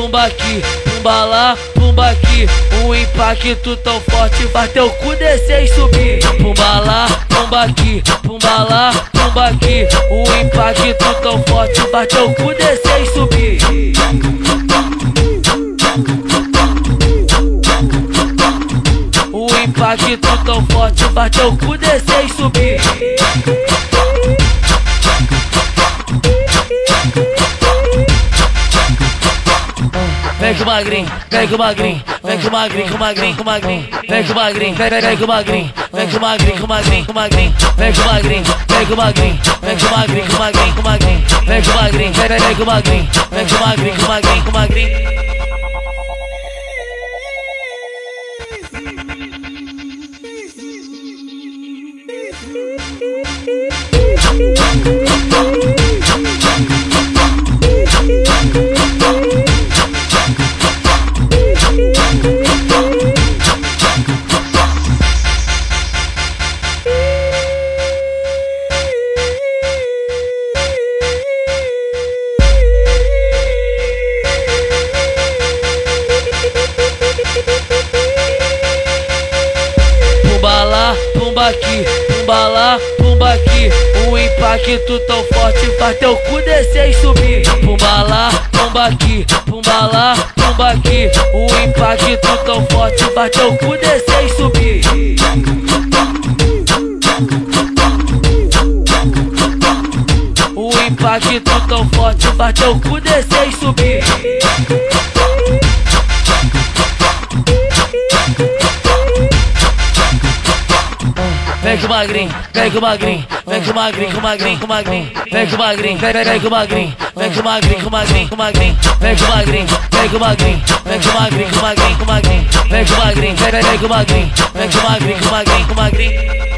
pumba aqui, pumba lá, pumba aqui. Um impacto tão forte faz teu cu descer e subir. Pumba lá, pumba aqui, pumba lá, pumba aqui. Um impacto tão forte faz teu cu descer e subir. O impacto tão forte faz teu cu descer e subir. Vem com o magrinho, vem com o magrinho, vem com o magrinho, com o magrinho, com o magrinho, vem com o magrinho, vem, com o magrinho, vem com o magrinho, com o magrinho, com o magrinho, vem com o magrinho, vem com o magrinho, vem com o magrinho, com o magrinho, com magrinho, vem com magrinho, vem, com magrinho, vem com magrinho, com magrinho, com o magrinho. Pumba pumba aqui, pumba lá, pumba aqui. Um impacto tão forte faz teu cu descer e subir. Pumba lá, pumba aqui, pumba lá, pumba aqui. Um impacto tão forte faz teu cu descer e subir. O impacto tão forte faz teu cu descer e subir. Vem com o magrinho, vem com o magrinho, vem com o magrinho, com o magrinho, com o magrinho, vem com o magrinho, vem, com o magrinho, vem com o magrinho, com o magrinho, com o magrinho, vem com o magrinho, vem com o magrinho, vem com o magrinho, com o magrinho, com o magrinho, vem com o magrinho, vem com o magrinho, vem com o magrinho, com o magrinho, com o magrinho.